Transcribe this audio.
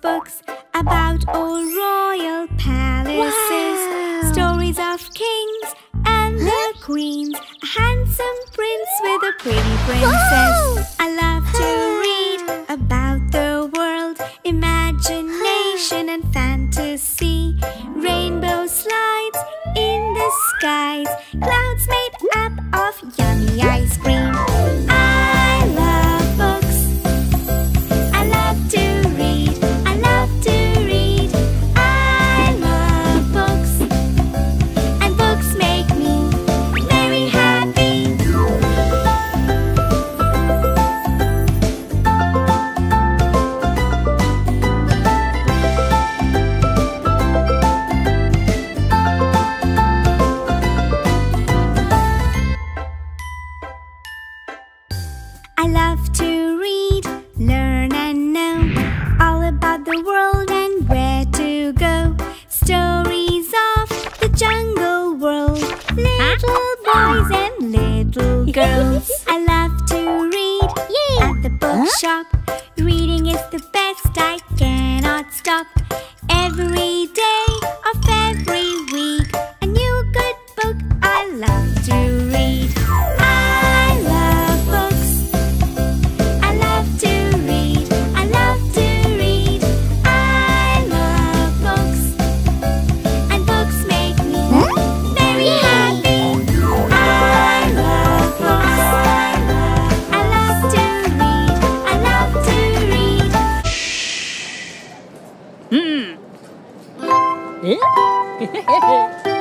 Books about old royal palaces. Wow. Stories of kings and the their queens. A handsome prince with a pretty princess. Whoa. I love to read about the world. Imagination and fantasy. Rainbow slides in the skies. Clouds made up of yummy ice cream. Boys and little girls. I love to read at the bookshop. Reading is the best, I cannot stop. Every day 诶嘿嘿嘿嘿